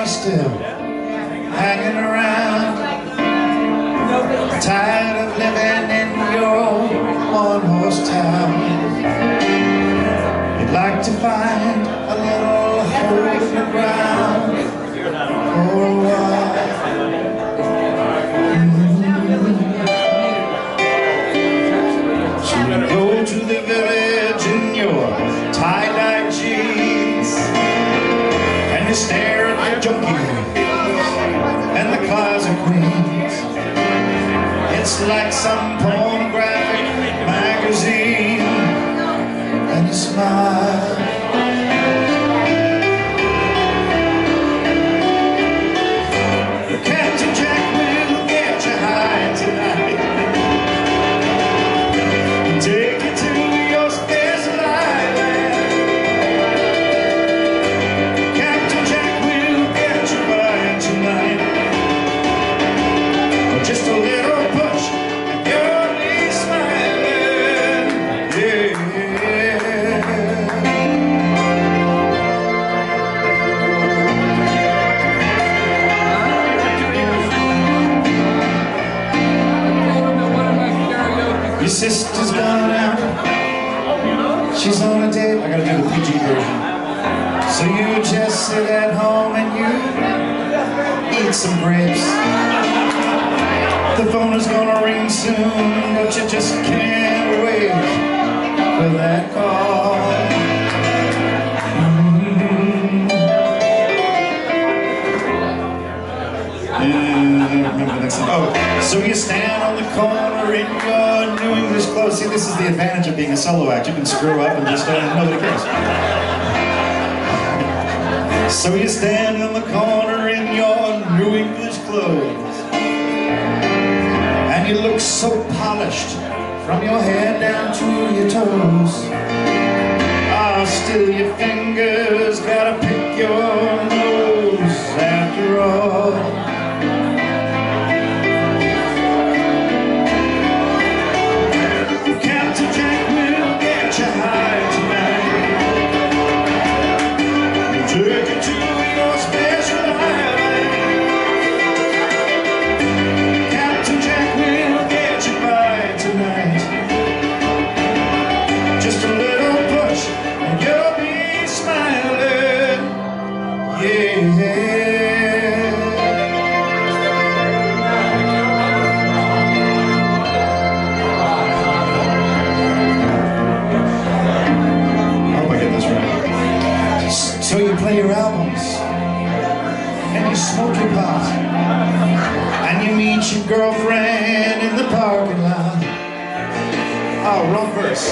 trust him, hanging around. You stare at the junkie and the closet queens. It's like some pornographic magazine and you smile. Sister's gone out. She's on a date. I gotta do the PG version. So you just sit at home and you eat some grapes. The phone is gonna ring soon, but you just can't wait for that call. Oh, so you stand on the corner in your New English clothes. See, this is the advantage of being a solo act. You can screw up and just nobody cares. So you stand on the corner in your New English clothes. And you look so polished from your head down to your toes. Ah, still your fingers gotta pick your and you pot, and you meet your girlfriend in the parking lot. Oh, wrong verse.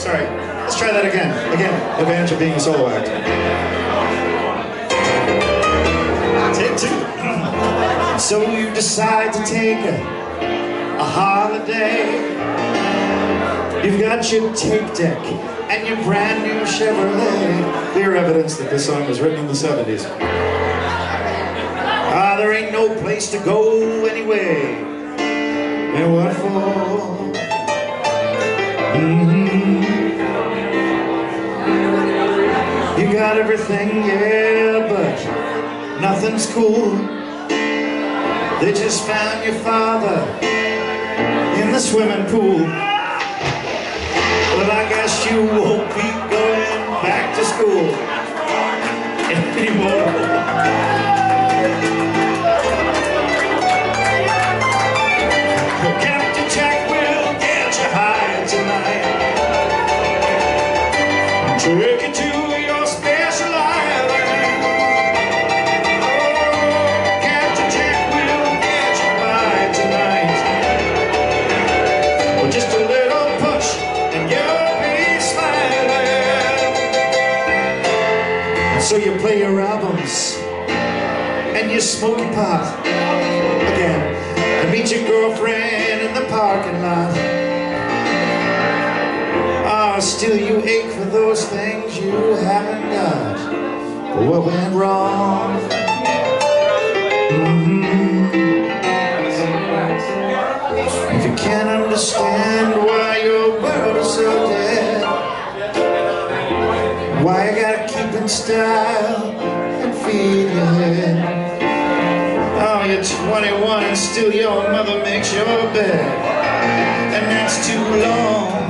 Sorry. Let's try that again. Again, advantage of being a solo act. Take two. So you decide to take a, a holiday. You've got your tape deck and your brand new Chevrolet. Clear evidence that this song was written in the 70s. Ah, there ain't no place to go anyway. And what for? Mhm. You got everything, yeah, but nothing's cool. They just found your father in the swimming pool. But I guess you won't be going back to school anymore. So you play your albums and you smoke your pot again and meet your girlfriend in the parking lot. Ah, still you ache for those things you haven't got. But what went wrong? Why you gotta keep in style and feed your head? Oh, you're 21 and still your mother makes your bed. And that's too long